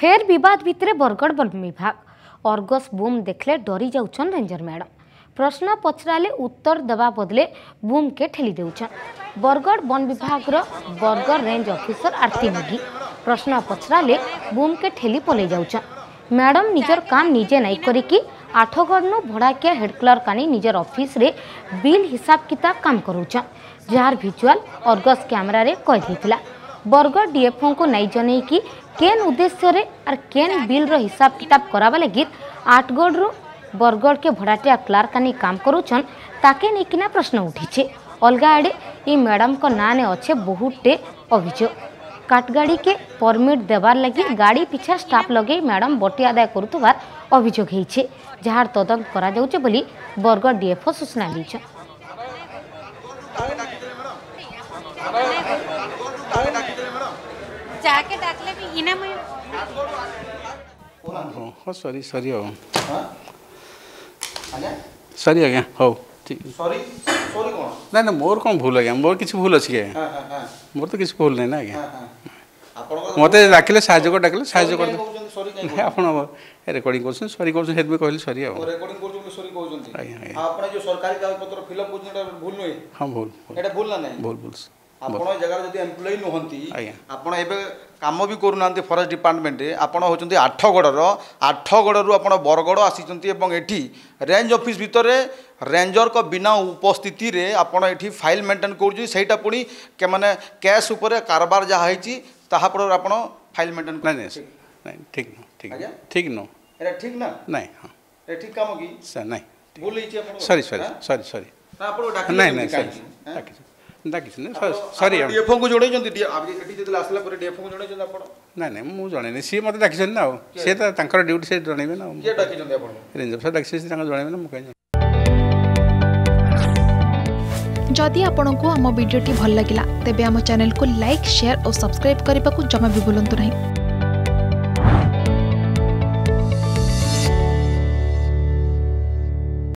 ଫେର୍ ବିବାଦ ଭିତରେ ବରଗଡ଼ ବିଭାଗ ଅର୍ଗସ୍ ବୁମ୍ ଦେଖିଲେ ଡରି ଯାଉଛନ୍ ରେଞ୍ଜର ମ୍ୟାଡ଼ମ୍ ପ୍ରଶ୍ନ ପଚରାଲେ ଉତ୍ତର ଦେବା ବଦଲେ ବୁମ୍କେ ଠେଲି ଦେଉଛନ୍ ବରଗଡ଼ ବନ ବିଭାଗର ବରଗଡ଼ ରେଞ୍ଜ ଅଫିସର ଆରତି ମୁଗି ପ୍ରଶ୍ନ ପଚରାଲେ ବୁମ୍କେ ଠେଲି ପଲେଇ ଯାଉଛନ୍ ମ୍ୟାଡ଼ମ୍ ନିଜର କାମ ନିଜେ ନାଇଁ କରିକି ଆଠଗଡ଼ନୁ ଭଡ଼ାକିଆ ହେଡ୍ କ୍ଲର୍କ ଆଣି ନିଜର ଅଫିସରେ ବିଲ୍ ହିସାବ କିତାବ କାମ କରୁଛନ୍ ଯାହାର ଭିଜୁଆଲ୍ ଅର୍ଗସ୍ କ୍ୟାମେରାରେ କଏଦ ହେଇଥିଲା बरगढ़ डीएफओ को नहीं जन कि केन उद्देश्य आर केन बिल हिसाब किताब करावा लगी आठगढ़ बरगढ़ के भड़ाटिया क्लार्क आनी काम करूचन ताके निकिना प्रश्न उठीचे अलग आड़े ये मैडम को ना ने अच्छे बहुटे अभियोग काटगाड़ी के परमिट देवार लगी गाड़ी पिछा स्टाफ लगे मैडम बटी आदाय करुवार अभियोग जहाँ तदंत करा बरगढ़ डीएफओ सूचना दीछ ಜಾಕೆಟ್ ಹಾಕ್ಲೇಬಿ ಇನಮ हो सॉरी सॉरी हो सॉरी आज्ञा हो ठीक सॉरी सॉरी कौन ना ना मोर कौन भूल आज्ञा मोर किसी भूल अच्छी है मोर तो किसी भूल नहीं ना आज्ञा ମୋତେ ଡାକିଲେ ସାହାଯ୍ୟ କରି ଡାକିଲେ ସାହାଯ୍ୟ କରିଦେଲେ ଆପଣ ରେକର୍ଡିଂ କରୁଛନ୍ତି ସରି କରୁଛନ୍ତି ସେଥିପାଇଁ କହିଲେ ସରି ଆଉ ହଁ ଭୁଲ ଭୁଲ ଭୁଲ ଭୁଲ ଆପଣ ଏ ଜାଗାରେ ଯଦି ଏମ୍ପ୍ଲୟି ନୁହନ୍ତି ଆପଣ ଏବେ କାମ ବି କରୁନାହାନ୍ତି ଫରେଷ୍ଟ ଡିପାର୍ଟମେଣ୍ଟରେ ଆପଣ ହେଉଛନ୍ତି ଆଠଗଡ଼ର ଆଠଗଡ଼ରୁ ଆପଣ ବରଗଡ଼ ଆସିଛନ୍ତି ଏବଂ ଏଠି ରେଞ୍ଜ ଅଫିସ୍ ଭିତରେ ରେଞ୍ଜରଙ୍କ ବିନା ଉପସ୍ଥିତିରେ ଆପଣ ଏଠି ଫାଇଲ୍ ମେଣ୍ଟେନ୍ କରୁଛନ୍ତି ସେଇଟା ପୁଣି ମାନେ କ୍ୟାସ୍ ଉପରେ କାରବାର ଯାହା ହେଇଛି ତାହା ଫଳରେ ଆପଣ ଫାଇଲ୍ ମେଣ୍ଟେନ୍ ନାଇଁ ନାଇଁ ନାଇଁ ଠିକ୍ ନୁହଁ ଠିକ୍ ଠିକ୍ ନୁହଁ ଏଇଟା ଠିକ୍ ନା ନାଇଁ ହଁ ଏଇଟା ଠିକ୍ କାମ କି ସାର୍ ନାଇଁ ଭୁଲ ହେଇଛି ସରି ସରି ସରି ସରି ଆପଣ ନାଇଁ ନାଇଁ ସରି ଏନ୍ତା କିଛି ନାହିଁ ସରି ଡିଏଫଓଙ୍କୁ ଜଣେଇଛନ୍ତି ଆସିଲା ପରେ ଡିଏଫଓଙ୍କୁ ଜଣେଇଛନ୍ତି ଆପଣ ନାଇଁ ନାଇଁ ମୁଁ ଜଣେଇନି ସିଏ ମୋତେ ଡାକିଛନ୍ତି ନା ଆଉ ସିଏ ତ ତାଙ୍କର ଡ୍ୟୁଟି ସେ ଜଣେଇବେ ନା କିଏ ଡାକିଛନ୍ତି ଆପଣ ରେଞ୍ଜର ସାର୍ ଡାକିଛନ୍ତି ତାଙ୍କୁ ଜଣେଇବେ ନା ମୁଁ କାହିଁ ଯଦି ଆପଣଙ୍କୁ ଆମ ଭିଡ଼ିଓଟି ଭଲ ଲାଗିଲା ତେବେ ଆମ ଚ୍ୟାନେଲକୁ ଲାଇକ୍ ସେୟାର ଓ ସବସ୍କ୍ରାଇବ୍ କରିବାକୁ ଜମା ବି ଭୁଲନ୍ତୁ ନାହିଁ